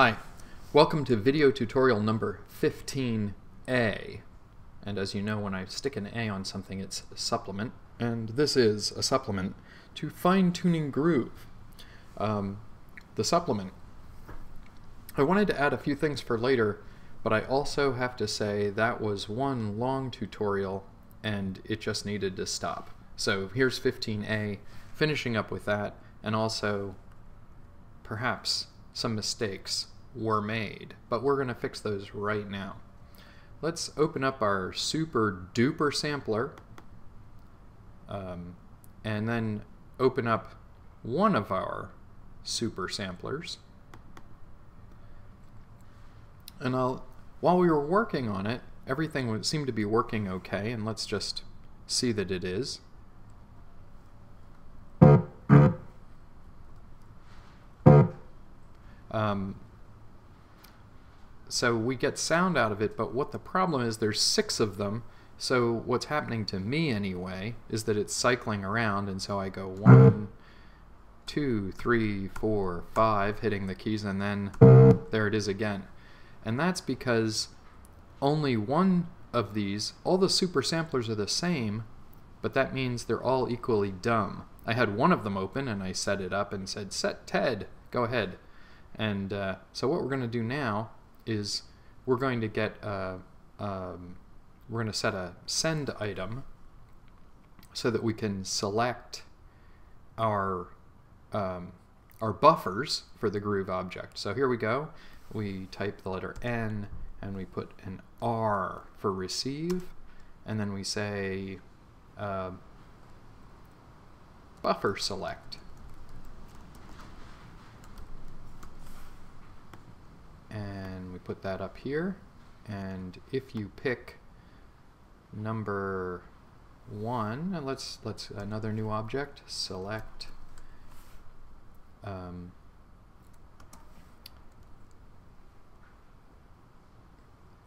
Hi, welcome to video tutorial number 15A. And as you know, when I stick an A on something, it's a supplement. And this is a supplement to fine-tuning groove. Um, the supplement. I wanted to add a few things for later, but I also have to say that was one long tutorial and it just needed to stop. So here's 15A, finishing up with that, and also perhaps some mistakes were made, but we're going to fix those right now. Let's open up our super duper sampler um, and then open up one of our super samplers. And I'll, while we were working on it, everything seemed to be working okay, and let's just see that it is. Um, so we get sound out of it, but what the problem is, there's six of them. So what's happening to me anyway is that it's cycling around, and so I go one, two, three, four, five, hitting the keys, and then there it is again. And that's because only one of these, all the super samplers are the same, but that means they're all equally dumb. I had one of them open and I set it up and said, set TED, go ahead. And uh, so what we're going to do now is we're going to get a, um, we're going to set a send item so that we can select our um, our buffers for the groove object. So here we go. We type the letter N and we put an R for receive and then we say uh, buffer select. And we put that up here. And if you pick number one, and let's let's another new object, select um,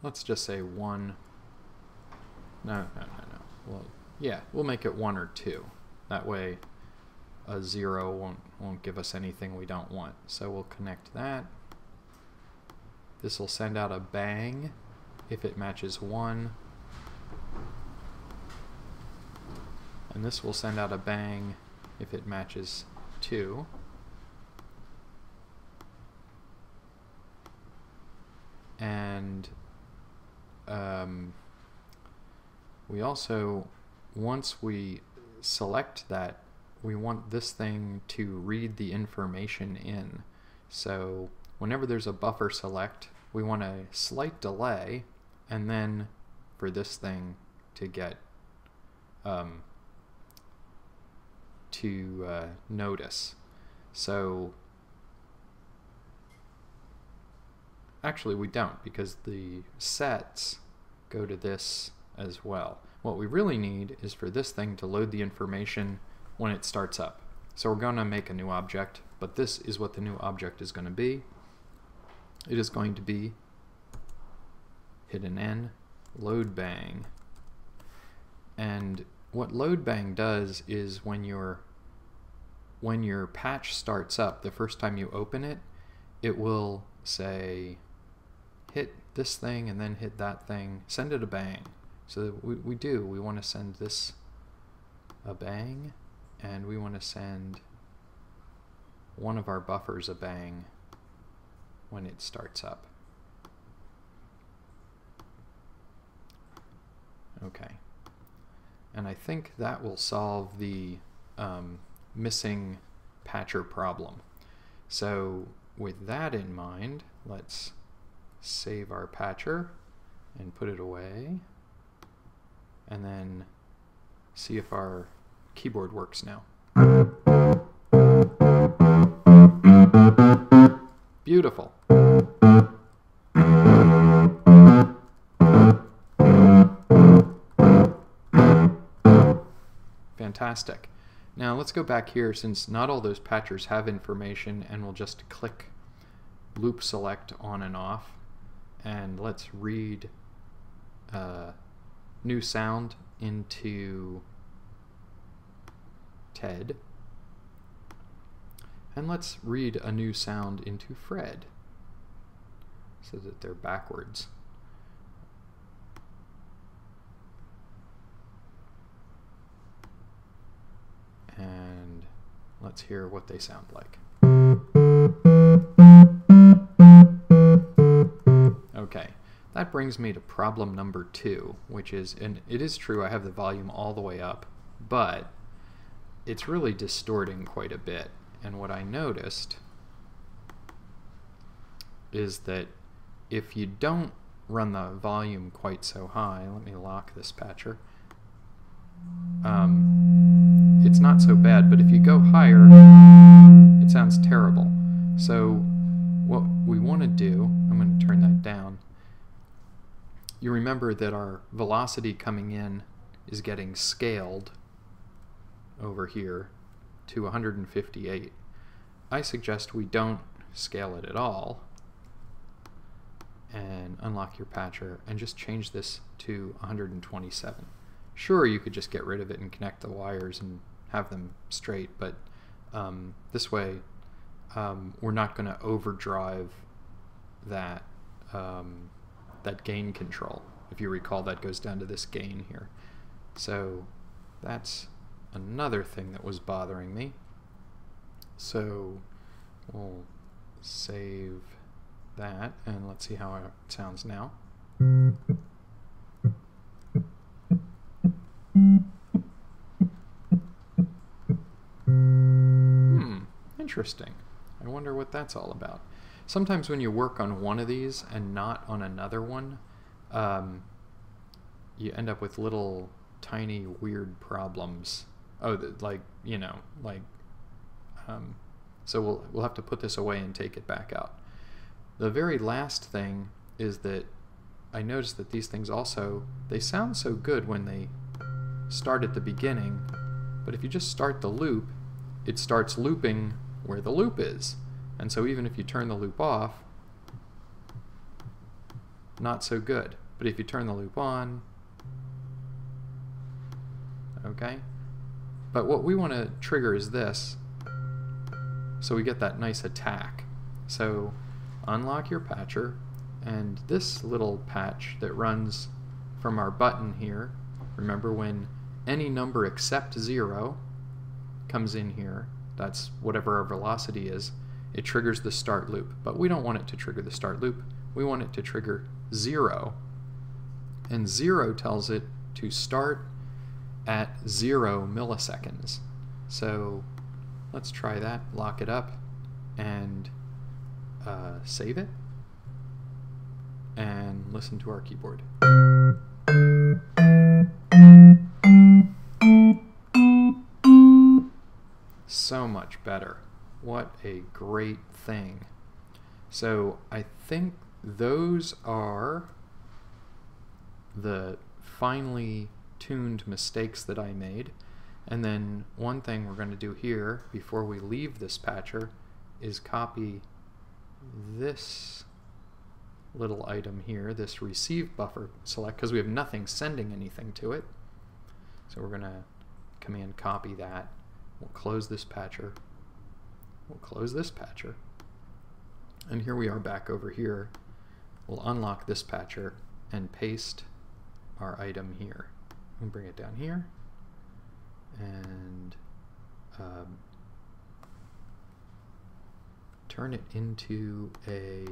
let's just say one no no no no. Well yeah we'll make it one or two. That way a zero won't won't give us anything we don't want. So we'll connect that this will send out a bang if it matches 1. And this will send out a bang if it matches 2. And um, we also, once we select that, we want this thing to read the information in. So whenever there's a buffer select, we want a slight delay, and then for this thing to get um, to uh, notice. So actually we don't because the sets go to this as well. What we really need is for this thing to load the information when it starts up. So we're going to make a new object, but this is what the new object is going to be it is going to be hit an N, load bang. And what load bang does is when your when your patch starts up, the first time you open it, it will say hit this thing and then hit that thing, send it a bang. So we, we do, we want to send this a bang and we want to send one of our buffers a bang when it starts up. Okay. And I think that will solve the um, missing patcher problem. So with that in mind, let's save our patcher and put it away and then see if our keyboard works now. Let's go back here since not all those patchers have information and we'll just click loop select on and off and let's read uh, new sound into TED and let's read a new sound into Fred. so that they're backwards. And let's hear what they sound like. Okay, that brings me to problem number two, which is, and it is true I have the volume all the way up, but it's really distorting quite a bit. And what I noticed is that if you don't run the volume quite so high, let me lock this patcher, um, it's not so bad, but if you go higher, it sounds terrible. So what we want to do, I'm going to turn that down, you remember that our velocity coming in is getting scaled over here to 158. I suggest we don't scale it at all and unlock your patcher and just change this to 127. Sure, you could just get rid of it and connect the wires and have them straight, but um, this way um, we're not going to overdrive that um, that gain control. If you recall, that goes down to this gain here. So that's another thing that was bothering me. So we'll save that and let's see how it sounds now. Interesting. I wonder what that's all about. Sometimes when you work on one of these and not on another one, um, you end up with little tiny weird problems. Oh, like, you know, like, um, so we'll, we'll have to put this away and take it back out. The very last thing is that I noticed that these things also, they sound so good when they start at the beginning, but if you just start the loop, it starts looping where the loop is. And so even if you turn the loop off, not so good. But if you turn the loop on, okay? But what we want to trigger is this, so we get that nice attack. So unlock your patcher, and this little patch that runs from our button here, remember when any number except zero comes in here, that's whatever our velocity is, it triggers the start loop. But we don't want it to trigger the start loop. We want it to trigger zero. And zero tells it to start at zero milliseconds. So let's try that, lock it up, and uh, save it, and listen to our keyboard. So much better. What a great thing. So I think those are the finely tuned mistakes that I made. And then one thing we're going to do here before we leave this patcher is copy this little item here, this receive buffer select, because we have nothing sending anything to it. So we're going to command copy that. We'll close this patcher. We'll close this patcher. And here we are back over here. We'll unlock this patcher and paste our item here. We'll bring it down here and um, turn it into a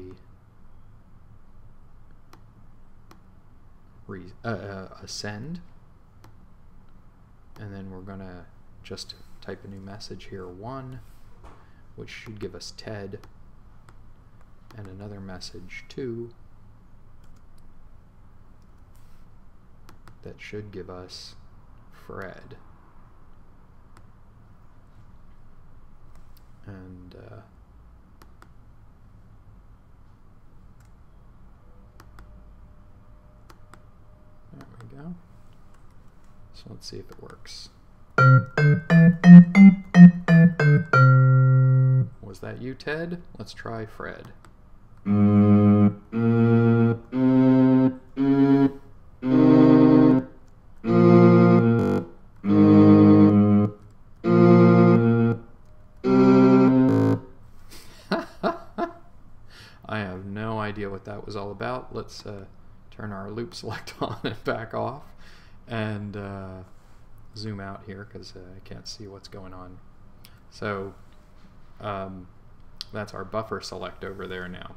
uh, uh, a send and then we're gonna just type a new message here. One which should give us Ted and another message two that should give us Fred. And uh, there we go. So let's see if it works was that you, Ted? Let's try Fred. I have no idea what that was all about. Let's uh, turn our loop select on and back off and uh, zoom out here because uh, I can't see what's going on. So um, that's our buffer select over there now.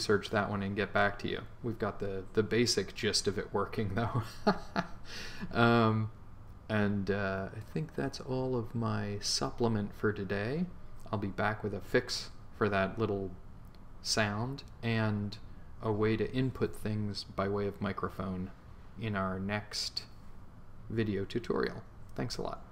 Research that one and get back to you. We've got the, the basic gist of it working though. um, and uh, I think that's all of my supplement for today. I'll be back with a fix for that little sound and a way to input things by way of microphone in our next video tutorial. Thanks a lot.